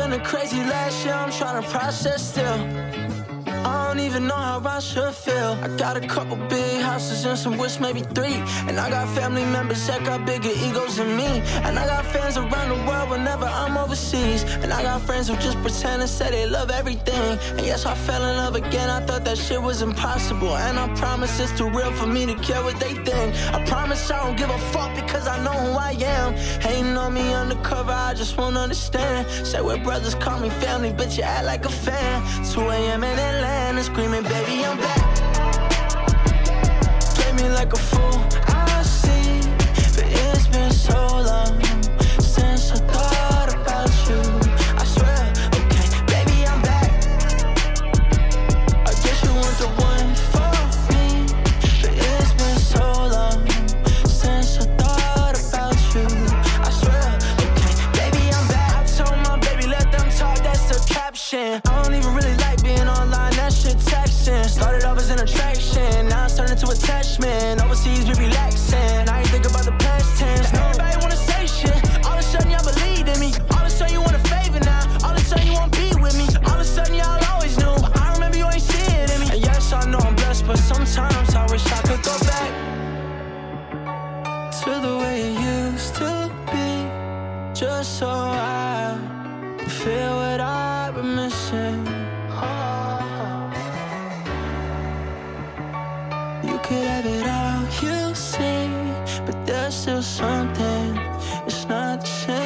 been a crazy last year, I'm trying to process still. I don't even know how I should feel. I got a couple big houses and some wish, maybe three. And I got family members that got bigger egos than me. And I got fans around the world whenever I'm overseas. And I got friends who just pretend and say they love everything. And yes, I fell in love again. I thought that shit was impossible. And I promise it's too real for me to care what they think. I promise I don't give a fuck because I know who I am. On me undercover, I just won't understand. Say we're brothers, call me family, but you act like a fan. 2 a.m. in Atlanta, screaming, baby, I'm back. The caption. I don't even really like being online, that shit texting. Started off as an attraction, now it's turned into attachment. Overseas, we relaxing. I ain't think about the past tense. Now everybody wanna say shit. All of a sudden, y'all believe in me. All of a sudden, you want a favor now. All of a sudden, you want be with me. All of a sudden, y'all always knew. I remember you ain't see it in me. And yes, I know I'm blessed, but sometimes I wish I could go back to the way it used to be. Just so I You could have it all, you say, but there's still something. It's not the same.